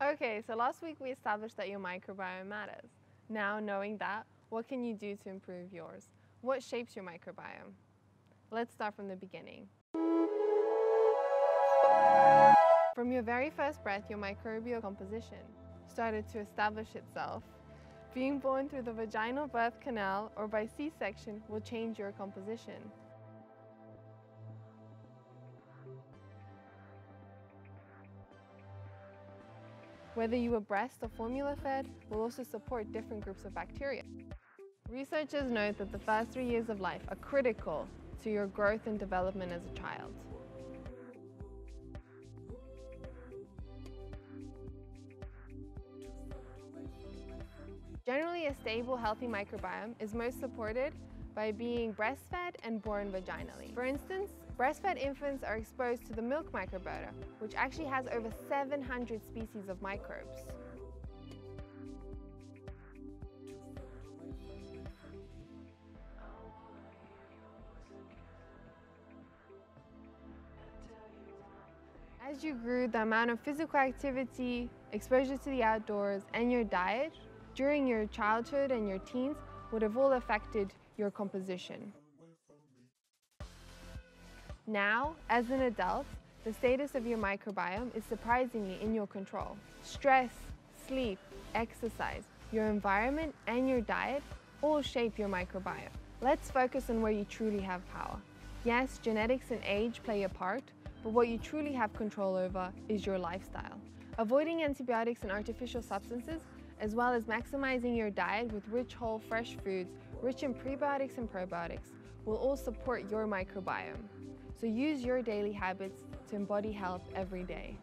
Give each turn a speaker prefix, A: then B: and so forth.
A: Okay, so last week we established that your microbiome matters. Now, knowing that, what can you do to improve yours? What shapes your microbiome? Let's start from the beginning. From your very first breath, your microbial composition started to establish itself. Being born through the vaginal birth canal or by C-section will change your composition. Whether you were breast or formula fed will also support different groups of bacteria. Researchers note that the first three years of life are critical to your growth and development as a child. Generally, a stable, healthy microbiome is most supported by being breastfed and born vaginally. For instance, breastfed infants are exposed to the milk microbiota, which actually has over 700 species of microbes. As you grew, the amount of physical activity, exposure to the outdoors, and your diet during your childhood and your teens would have all affected your composition. Now, as an adult, the status of your microbiome is surprisingly in your control. Stress, sleep, exercise, your environment, and your diet all shape your microbiome. Let's focus on where you truly have power. Yes, genetics and age play a part, but what you truly have control over is your lifestyle. Avoiding antibiotics and artificial substances as well as maximizing your diet with rich whole fresh foods rich in prebiotics and probiotics will all support your microbiome. So use your daily habits to embody health every day.